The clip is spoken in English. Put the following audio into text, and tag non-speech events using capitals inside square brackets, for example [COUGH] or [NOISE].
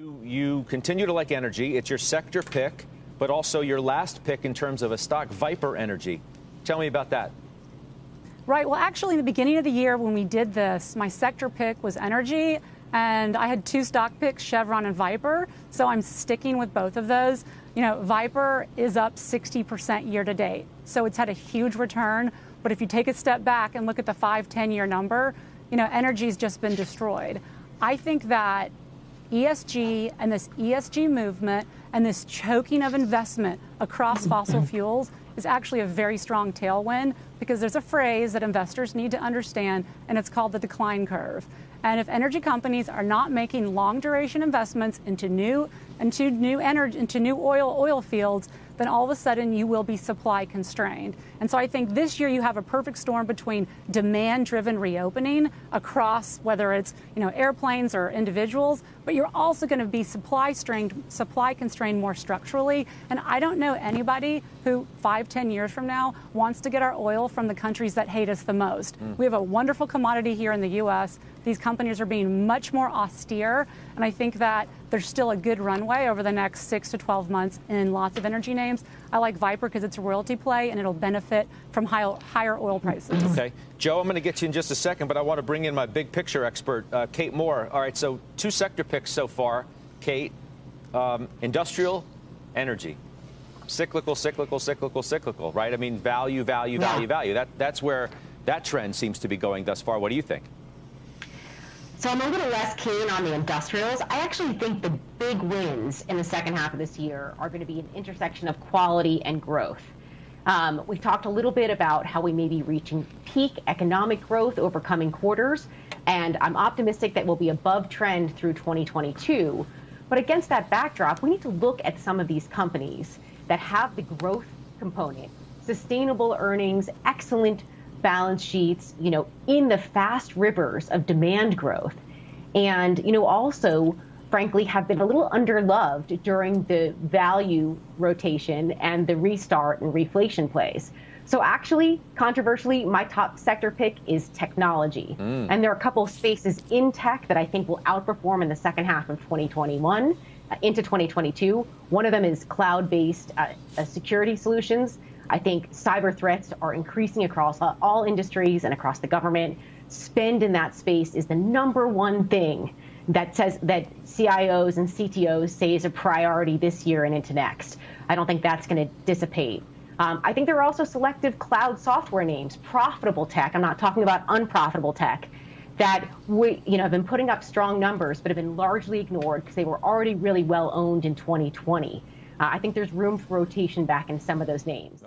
You, you continue to like energy. It's your sector pick, but also your last pick in terms of a stock, Viper Energy. Tell me about that. Right. Well, actually, in the beginning of the year when we did this, my sector pick was energy, and I had two stock picks, Chevron and Viper. So I'm sticking with both of those. You know, Viper is up 60% year to date. So it's had a huge return. But if you take a step back and look at the five, 10 year number, you know, energy's just been destroyed. I think that ESG and this ESG movement and this choking of investment across fossil [CLEARS THROAT] fuels is actually a very strong tailwind because there's a phrase that investors need to understand, and it's called the decline curve. And if energy companies are not making long duration investments into new into new energy into new oil oil fields, then all of a sudden you will be supply constrained. And so I think this year you have a perfect storm between demand driven reopening across whether it's you know airplanes or individuals, but you're also going to be supply strained supply constrained more structurally. And I don't know anybody who five, ten years from now wants to get our oil from the countries that hate us the most. Mm. We have a wonderful commodity here in the US. These companies are being much more austere, and I think that there's still a good runway over the next six to 12 months in lots of energy names. I like Viper because it's a royalty play and it'll benefit from high, higher oil prices. Okay. Joe, I'm going to get you in just a second, but I want to bring in my big picture expert, uh, Kate Moore. All right, so two sector picks so far. Kate, um, industrial, energy. Cyclical, cyclical, cyclical, cyclical, right? I mean, value, value, value, yeah. value. That, that's where that trend seems to be going thus far. What do you think? So I'm a little less keen on the industrials. I actually think the big wins in the second half of this year are going to be an intersection of quality and growth. Um, we've talked a little bit about how we may be reaching peak economic growth over coming quarters, and I'm optimistic that we'll be above trend through 2022. But against that backdrop, we need to look at some of these companies that have the growth component, sustainable earnings, excellent balance sheets, you know, in the fast rivers of demand growth. And, you know, also, frankly, have been a little underloved during the value rotation and the restart and reflation plays. So actually, controversially, my top sector pick is technology. Mm. And there are a couple of spaces in tech that I think will outperform in the second half of 2021 uh, into 2022. One of them is cloud-based uh, uh, security solutions. I think cyber threats are increasing across all industries and across the government. Spend in that space is the number one thing that says that CIOs and CTOs say is a priority this year and into next. I don't think that's going to dissipate. Um, I think there are also selective cloud software names, profitable tech. I'm not talking about unprofitable tech that we, you know, have been putting up strong numbers, but have been largely ignored because they were already really well owned in 2020. Uh, I think there's room for rotation back in some of those names.